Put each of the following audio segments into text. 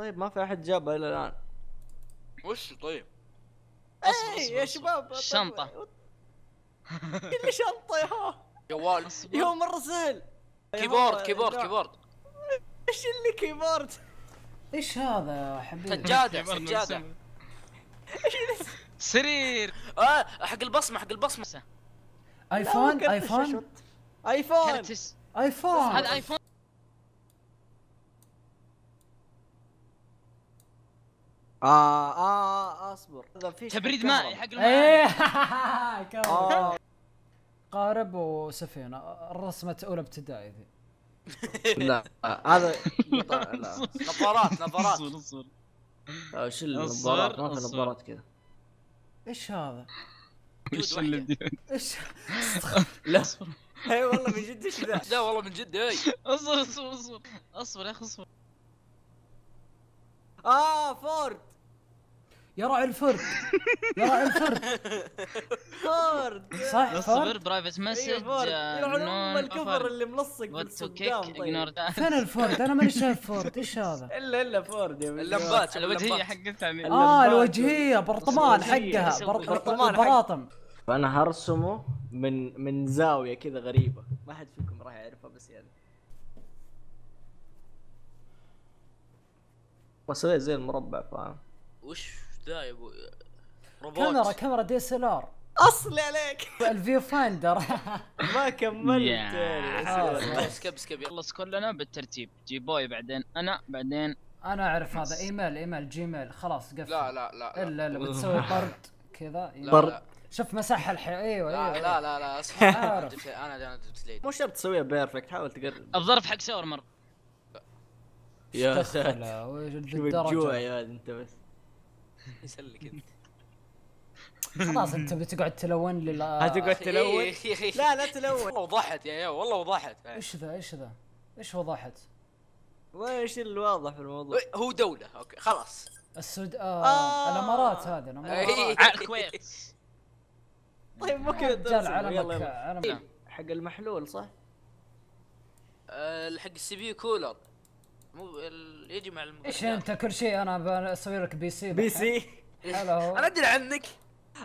طيب ما في أحد جابها إلى الآن. وش طيب؟ اصبر يا. شباب طيب، الشنطة. اللي شنطة يا هو. جوال. يا مرة سهل. يا keyboard keyboard keyboard. إيش اللي keyboard؟ إيش هذا يا حبيبي؟ سجادة سجادة. سرير. آه حق البصمة حق البصمة. آيفون آيفون. آيفون. آيفون. هذا آيفون. آه آه أصبر. هذا في شيء تبريد. مائي حق الماء كان- آه. قارب وسفينة. الرسمة اولى ابتدائي ذي. لا. هذا نظارات نظارات. اصبر اصبر آه، شو النظارات؟ ما في. نظارات كذا. إيش هذا؟ واحدة. اللي إيش؟ لا. اي والله من جد إيش ذا؟ لا والله من جد اي اصبر اصبر اصبر أصبر يا أخي أصبر. آه فورد. يا راعي الفورد. يا راعي الفورد. فورد. صح اصبر فورد؟ private message يلعن ام الكفر اللي ملصق بالصدام طيب. فين الفورد؟ أنا ماني شايف فورد. إيش هذا؟ الا إلا فورد يا اللمبات الوجهية. حقتها آه. الوجهية برطمان. حقها. برطمان البراطم فأنا هرسمه من من زاوية كذا غريبة. ما حد فيكم راح يعرفها بس يعني. بسويها زي المربع فاهم وش ذا يا أبو؟ روبوت. كاميرا كاميرا DSLR. أصلي عليك. ال viewfinder ما كملت. يا. skip skip يلا خلص كلنا بالترتيب. جي بوي بعدين أنا بعدين أنا أعرف هذا. email email Gmail. خلاص قفل. لا لا لا إلا الا بتسوي طرد كذا لا برد. لا. شوف مسحها الحين إيوه لا إيوه لا لا لا اسمع عارف. جبت- أنا أنا جبت ليد مو شرط تسويها perfect حاول تقرب. الظرف حق شاورمر يا وش شوف الجوع يا ولد أنت بس. يسلك أنت. خلاص أنت بتقعد تلون لي لا- هتقعد تلون؟ إيه، إيه، إيه. لا لا تلون. والله وضحت يا يا والله وضحت. إيش ذا إيش ذا؟ إيش وضحت؟ وإيش الواضح في الموضوع؟ إيه، هو دولة. okay خلاص. السود آه. آه. الإمارات هذه الإمارات. إيه. على الكويت طيب مو كذا رجال. علمك علمك حق المحلول صح؟ آه، حق السي بي كولر. مو ال- يجي مع الم... إيش أنت؟ كل شيء أنا بسوي لك بي سي بي. سي. هلا أنا أدري عنك.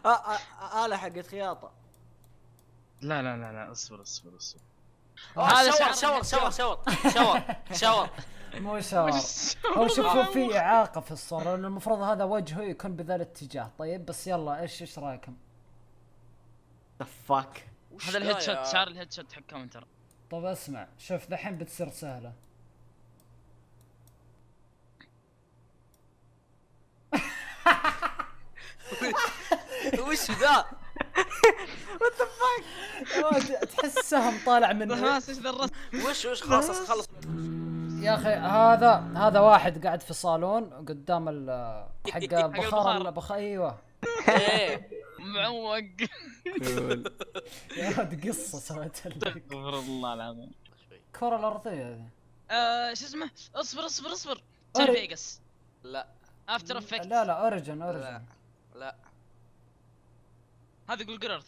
آه، آه، آه، آلة حقت خياطة. لا لا لا لا اصبر اصبر اصبر. هذا شاور شاور شاور شاور شاور مو شاور. هو شوف هو في إعاقة في الصورة لأن المفروض هذا وجهه يكون بذا الاتجاه طيب بس يلا إيش إيش رأيكم؟ ذا فاك هذا ذا الهيد شوت شعر الهيد شوت حق كاونتر طب أسمع. شوف دحين بتصير سهلة. وش ذا؟ يا ولد تحس سهم طالع من خلاص إيش ذا الرسم؟ وش وش خلاص خلص يا أخي هذا هذا واحد قاعد في صالون قدام ال حق بخار البخار. البخ إيوه. إيه. معوق. يا ولد قصة سويت لك. استغفر الله العظيم. الكره الأرضية هذه. آه، شو اسمه؟ اصبر اصبر اصبر. تيل فيجاس لا. افتر افكت لا لا اوريجن اوريجن لا. هذا Google Earth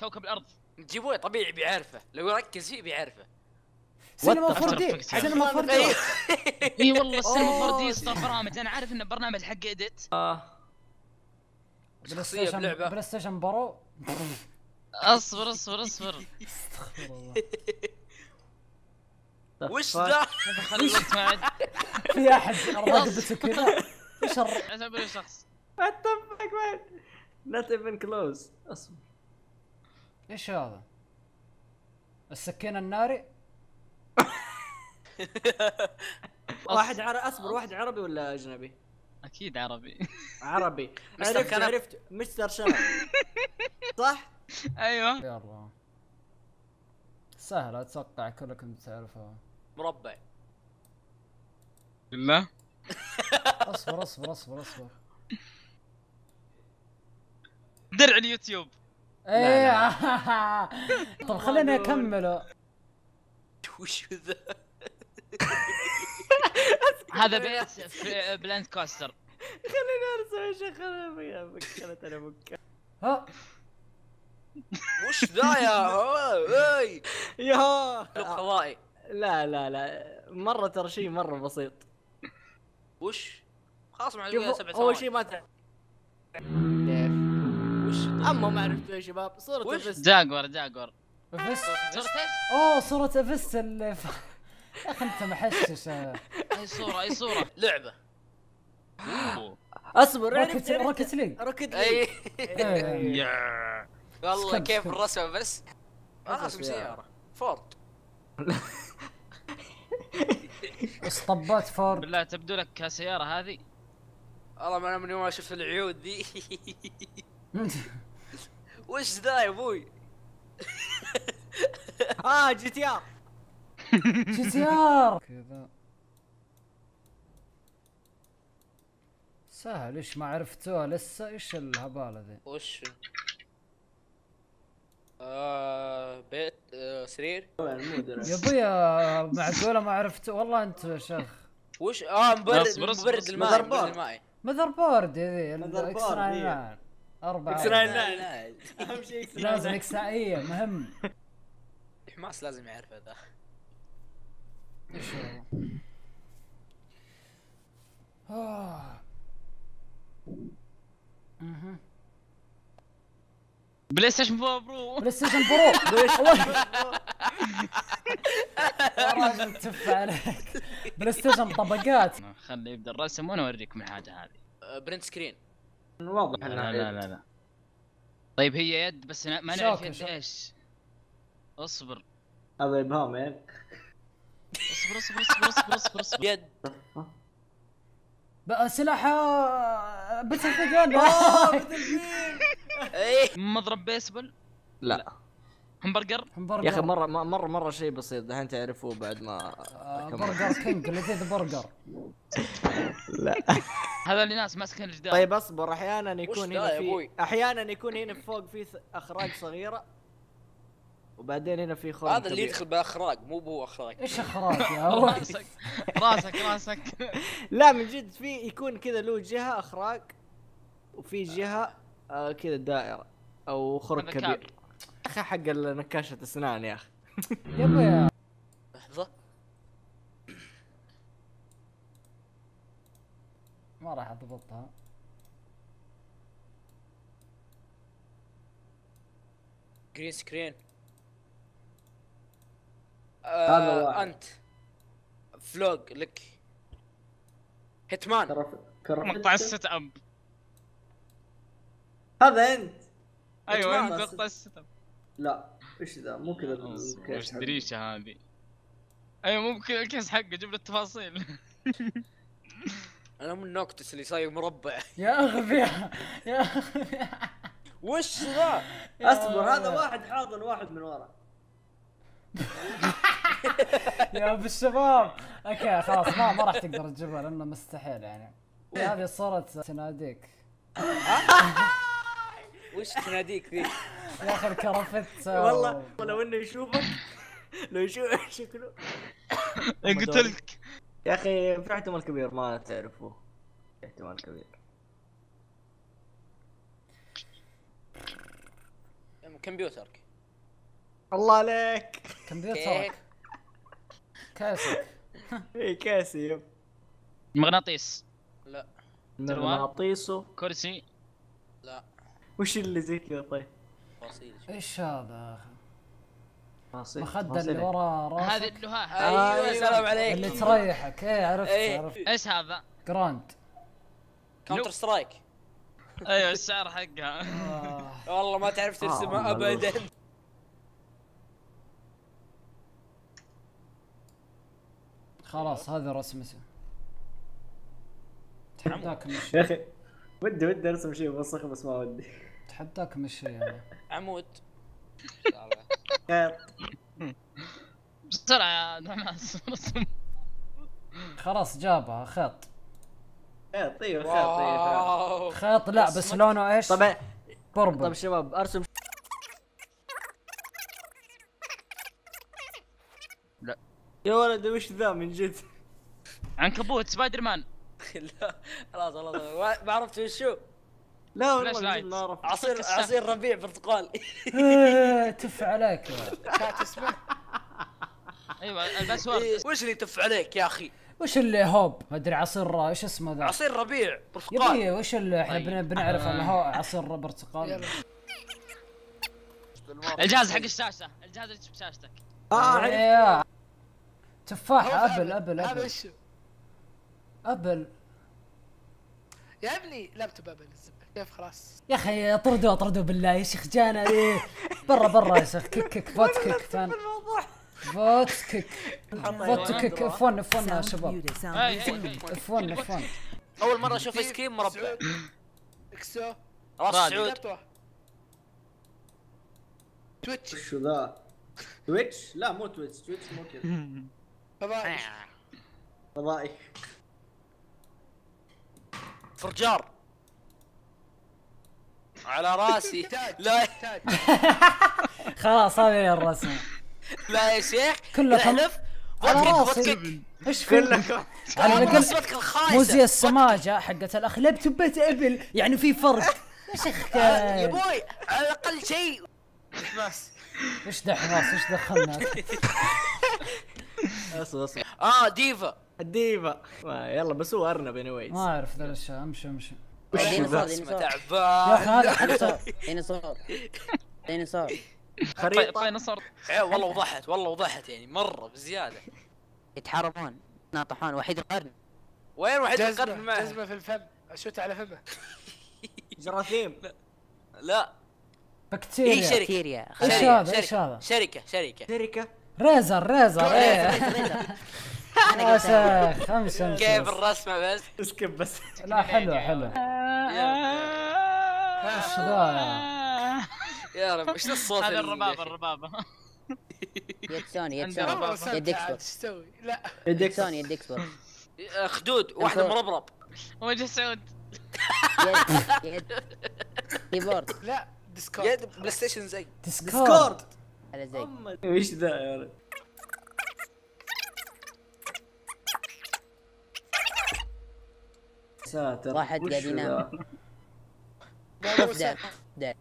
كوكب الأرض. جيبوه طبيعي بيعرفه. لو يركز فيه بيعرفه. Cinema 4D? Cinema 4D إي والله السينما 4 دي. اصدر برامج أنا عارف إنه برنامج حق edit. Play شخصية Station بلعبة. PlayStation Pro. أصبر أصبر أصبر. استغفر الله. وش؟ ذا؟ في أحد رقبته كذا. اعتبره شخص. What the fuck man? Not even close. أصبر. إيش هذا؟ السكين الناري؟ واحد عربي أصبر واحد عربي ولا أجنبي؟ أكيد عربي. عربي. عرفت. عرفت. مستر شنب صح؟ أيوه. يلا. سهلة أتوقع كلكم تعرفها مربع. بالله؟ أصبر أصبر أصبر أصبر. درع اليوتيوب. إيه. طب خليني اكمله وش ذا؟ هذا بيت في Planet Coaster خليني ارسم يا شيخ خليني فكرت أنا فكرت ها. وش ذا يا هو؟ أي. يا. هوائي لا لا لا. مرة ترى شيء مرة بسيط. وش؟ خلاص مع سبع أول ثواني شيء ما تعرف وش أما ما عرفتوا يا شباب صورة وش؟ الفيست جاكور جاكور. افست صورة إيش؟ أوه صورة افست اللي ف... يا أخي أنت محشش. أي صورة أي صورة؟ لعبة. أوه. أصبر Rocket عرفت Rocket League Rocket League. والله كيف skip. الرسمه بس رسم سيارة. سيارة. فورد. اسطبات فورد. بالله تبدو لك سيارة هذه؟ والله ما أنا من يوم ما شفت العيود ذي. وش ذا يا أبوي؟ آه جي تي آر. جي تي آر. كذا. سهل إيش ما عرفتوها لسه؟ إيش الهبالة ذي؟ وش؟ آه بيت آه سرير؟ يا ابويا معقولة ما عرفتوا والله أنت يا شيخ. وش؟ آه مبرد مبرد. الماء مذر مبرد بورد. مذر بورد ذي مذر الاكس بورد ذي. 99 أربعة إكس 99 أهم شيء إكس لازم 99 إكسائية مهم. حماس لازم يعرف هذا إيش هو؟ آه. مهم. PlayStation 4 Pro PlayStation Pro راجل تف عليك. PlayStation طبقات. خلي يبدأ الرسم وأنا أوريكم الحاجة هذه. آه print screen واضح لا إنها لا لا لا طيب هي يد بس ما نعرف يد. إيش. اصبر. هذا إبهام يعني اصبر اصبر اصبر اصبر اصبر اصبر. يد. بقى سلاح آه، باتل فيجن إيه مضرب بيسبول لا. همبرجر همبرجر يا أخي مره مره مرة شيء بسيط دحين تعرفوه بعد ما. Burger King لذيذ برجر لا. هذا اللي ناس ماسكين الجدار. طيب اصبر. أحيانا يكون ذا هنا يا في؟ أحيانا يكون هنا فوق في أخراج صغيرة وبعدين هنا في خرم هذا اللي. يدخل بالاخراج مو بهو أخراج. إيش أخراج يا راسك. راسك راسك. لا من جد في يكون كذا له جهة أخراج وفي جهة آه كذا دائرة أو خرم هذا كبير. أخي حق نكاشه اسنان يا أخي. يا ابويا لحظة. ما راح أضبطها. green screen هذا آه. أنت. vlog لك. Hitman. مقطع ال setup هذا أنت. أيوه انت. مقطع ال setup لا إيش ذا؟ مو كذا وش دريشه هذه. أيوه ممكن ال case حقه جيب له التفاصيل. أنا من نوكتس اللي صاير مربع. يا اغبياء يا اغبياء وش ذا؟ أصبر هذا واحد حاضن واحد من ورا. يا أبو الشباب. okay خلاص ما ما راح تقدر تجيبها لأنه مستحيل يعني. هذه صورة تناديك وش تناديك ذي؟ يا أخي الكرفت آه، والله لو إنه يشوفك لو يشوف شكله قلت لك يا أخي في احتمال كبير ما تعرفوه في احتمال كبير. كمبيوترك. الله عليك. كمبيوتر كيك كاسك اي كاسي يب. مغناطيس لا. مغناطيسه كرسي. لا. وش اللي زي كذا طيب؟ فصيل إيش هذا تفاصيل- مخدة تفاصيل اللي؟ ورا هذه راسك اللهاه أيوه أيوة. سلام عليك. اللي تريحك. إيه عرفت إيه. عرفت. إيش هذا؟ Grand Counter-Strike أيوه السعر حقها. آه. والله ما تعرف ترسمها آه، ابدا. خلاص هذا رسمته تحداك يا أخي ودي ودي أرسم شيء وسخ بس ما ودي. تحداك مشي يعني. عمود. خير بسرعة يا دماس. رسم خلاص جابها خيط. خير طيب خير طيب wow. خيط. لا بس لونه إيش؟ طبعا طيب purple شباب أرسم. لا. يا ولد وش ذا من جد؟ عنكبوت سبايدر مان. لا خلاص خلاص ما- ما عرفت وشو لا والله عصير. عصير ربيع برتقال. إيه، تف عليك. كانت اسمه؟ أيوه ال password. إيه، وش اللي تف عليك يا أخي؟ وش اللي هوب؟ ما أدري عصير إيش اسمه ذا؟ عصير ربيع برتقال. يبي وش اللي إحنا طيب. بن- بنعرف اللي هو عصير برتقال؟ الجهاز حق الشاشة. الجهاز اللي في شاشتك. آه. إيه. تفاح هو Apple Apple Apple. Apple. يا ابني لابتوب أبل الزبدة. كيف خلاص. يا أخي اطردوا اطردوا بالله. يا شيخ جانا. إيه. برا برا يا شيخ. كيك كيك فوت كيك فان فوت كيك. فوت كيك. اف 1 اف 1 يا شباب. اف 1 اف 1 أول مرة أشوف ايس كريم مربع. إكسو. راس. سعود تويتش وشو ذا تويتش لا. مو تويتش تويتش مو كذا. فضائي فضائي فرجار. على راسي. لا. خلاص هذا هي الرسمة. لا يا شيخ. كله احلف على راسي. إيش في؟ كلكم. على الاقل الخايسة. مو زي السماجة حقت الأخ. لابتوبات أبل. يعني في فرق. يا شيخ يا بوي على الأقل شيء. بس. إيش ده حماس؟ إيش دخلنا؟ اصبر اصبر آه ديفا. الديفا ما يلا بس هو أرنب اني ويز ما أعرف ذا الأشياء. أمشي أمشي. اسمه ديناصور يا تعبان أخي ديناصور ديناصور. ديناصور. خريطة. فاينصور إيه، والله وضحت والله وضحت يعني مرة بزيادة. يتحاربون ناطحون وحيد القرن. وين يقرب جزمة معه جزمة في الفم. أشوت على فمه. جراثيم. لا بكتيريا. شركة. بكتيريا. إيش شركة، هذا؟ إيش شركة. هذا؟ شركة شركة. شركة. ريزر ريزر إيه. امشي كيف بس. الرسمة بس؟ اسكب بس. لا حلو حلو إيش ذا يا رب. إيش الصوت هذا الربابة الربابة. يد سوني يد سوني يد إيش تسوي؟ لا. يدك سوني يد آه، خدود انفور. مربرب. وجه سعود. يد يد. كيبورد. لا Discord. يد PlayStation زي. Discord. على زي. إيش ذا يا ولد ساتر واحد قاعد؟ ينام. لا، شوف ده. ده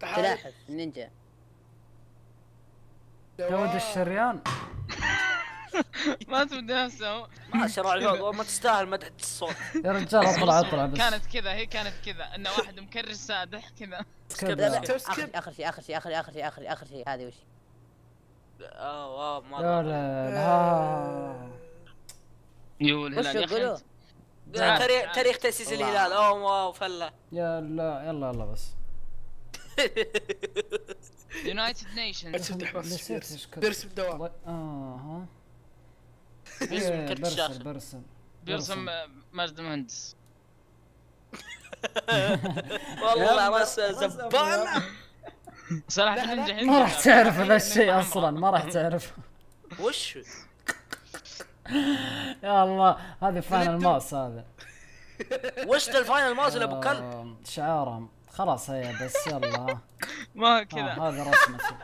تعال. سلاحف نينجا. داود الشريان. ما تبدي نفسه ما شرع العود ما تستاهل مدح الصوت. يا رجال أطلع أطلع بس. كانت كذا هي كانت كذا إن واحد مكرر سادح كذا. لا لا يا تو آخر سكيب. آخر شيء آخر شيء آخر آخر شيء آخر آخر شيء هذه وش؟ آه واو ما ولد ها. يو وش تاريخ. تاريخ تأسيس الله. الهلال. أوه واو فلة. يلا يلا يلا بس. يونايتد نيشنز نسيت بيرسم. بيرسم دوام آه ها. بيرسم إيه، الشاشه برسل بيرسم ماجد المهندس والله يلا، زبانه صراحة ما راح تعرف ذا الشيء أصلا ما راح تعرف. وش؟ يا الله هذه فاينل ماس هذا. وش ذا الفاينل ماوس اللي أبو كلب؟ آم، شعارهم خلاص هي بس يلا. ما آه، كذا هذا رسمته